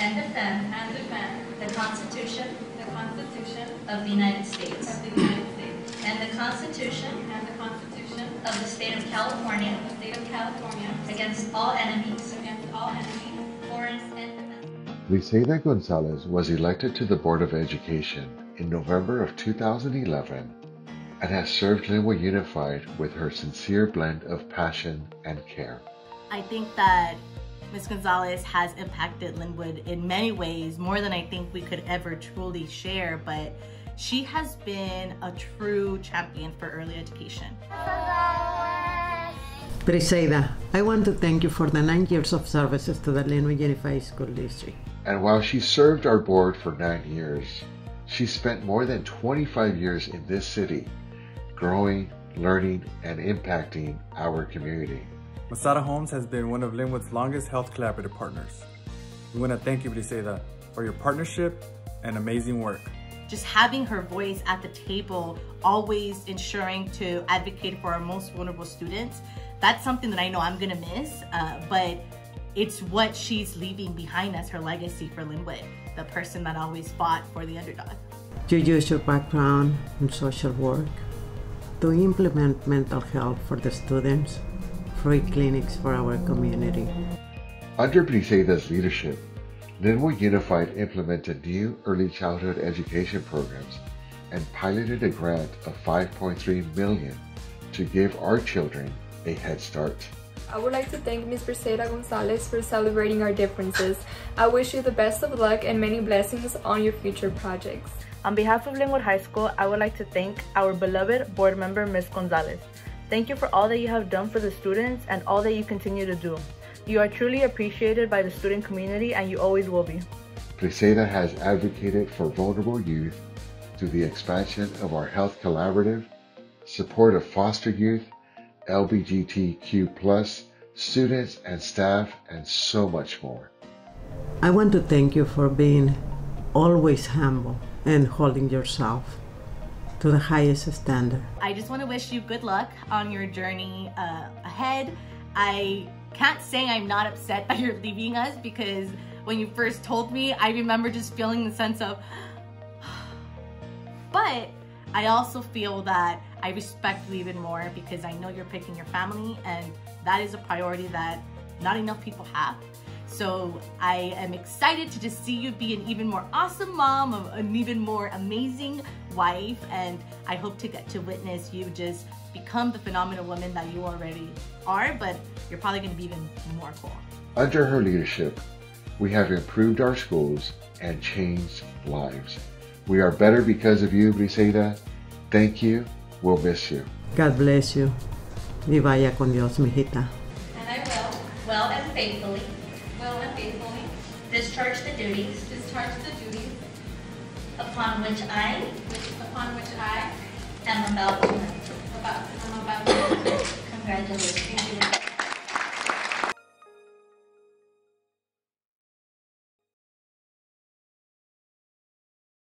and defend and defend the Constitution the Constitution of the United States. Of the United States. And the Constitution and the Constitution. of the State of California. Of the State of California. Against all enemies, against all enemies, foreign and domestic. Briseida Gonzalez was elected to the Board of Education in November of 2011 and has served Lynwood Unified with her sincere blend of passion and care. I think that Ms. Gonzalez has impacted Lynwood in many ways, more than I think we could ever truly share, but she has been a true champion for early education. Briseida, I want to thank you for the nine years of services to the Lynwood Unified School District. And while she served our board for nine years, she spent more than 25 years in this city, growing, learning, and impacting our community. Masada Homes has been one of Lynwood's longest health collaborative partners. We want to thank you, Briseida, for your partnership and amazing work. Just having her voice at the table, always ensuring to advocate for our most vulnerable students, that's something that I know I'm gonna miss, uh, but it's what she's leaving behind as her legacy for Lynwood, the person that always fought for the underdog. You use your background in social work to implement mental health for the students, free clinics for our community. Under Briseida's leadership, Lynwood Unified implemented new early childhood education programs and piloted a grant of 5.3 million to give our children a head start. I would like to thank Ms. Briseida Gonzalez for celebrating our differences. I wish you the best of luck and many blessings on your future projects. On behalf of Lynwood High School, I would like to thank our beloved board member, Ms. Gonzalez. Thank you for all that you have done for the students and all that you continue to do. You are truly appreciated by the student community and you always will be. Briseida has advocated for vulnerable youth through the expansion of our health collaborative, support of foster youth, LGBTQ+, students and staff, and so much more. I want to thank you for being always humble and holding yourself to the highest standard. I just want to wish you good luck on your journey uh, ahead. I can't say I'm not upset that you're leaving us because when you first told me, I remember just feeling the sense of, but I also feel that I respect you even more because I know you're picking your family and that is a priority that not enough people have. So I am excited to just see you be an even more awesome mom, an even more amazing wife, and I hope to get to witness you just become the phenomenal woman that you already are, but you're probably gonna be even more cool. Under her leadership, we have improved our schools and changed lives. We are better because of you, Briseida. Thank you. We'll miss you. God bless you. Y vaya con Dios, mijita. and I will, Well and faithfully will and faithfully discharge the duties discharge the duties upon which I which- upon which I am about to enter. about- am about to enter. Congratulations.